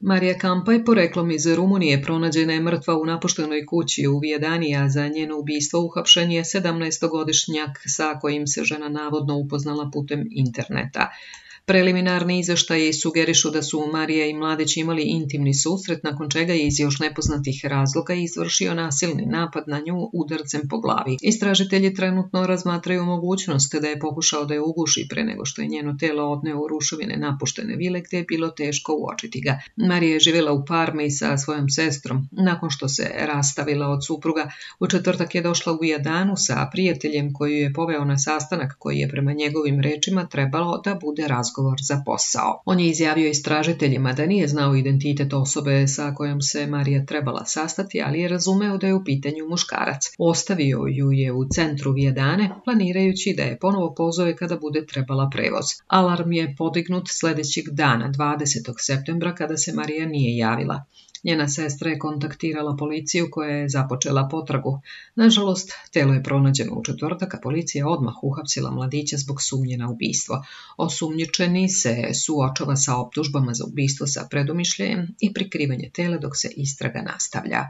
Marija Kampaj, poreklom iz Rumunije, pronađena je mrtva u napuštenoj kući u Vijedanija. Za njeno ubistvo uhapšen je 17-godišnjak sa kojim se žena navodno upoznala putem interneta. Preliminarni izveštaji sugerišu da su Marija i Mladić imali intimni susret, nakon čega je iz još nepoznatih razloga izvršio nasilni napad na nju udarcem po glavi. Istražitelji trenutno razmatraju mogućnost da je pokušao da je uguši pre nego što je njeno telo odneo u ruševine napuštene vile gdje je bilo teško uočiti ga. Marija je živjela u Parmi sa svojom sestrom. Nakon što se rastavila od supruga, u četvrtak je došla u Jadanu sa prijateljem koji je poveo na sastanak koji je prema njegovim rečima trebalo da bude razgovor za posao. On je izjavio istražiteljima da nije znao identitet osobe sa kojom se Marija trebala sastati, ali je razumeo da je u pitanju muškarac. Ostavio ju je u centru Vijedane, planirajući da je ponovo pozove kada bude trebala prevoz. Alarm je podignut sljedećeg dana, 20. septembra, kada se Marija nije javila. Njena sestra je kontaktirala policiju koja je započela potragu. Nažalost, telo je pronađeno u četvrtak, a policija odmah uhapsila mladića zbog sumnje na ubistvo. Osumnjičeni se suočava sa optužbama za ubistvo sa predomišljajem i prikrivanje tela dok se istraga nastavlja.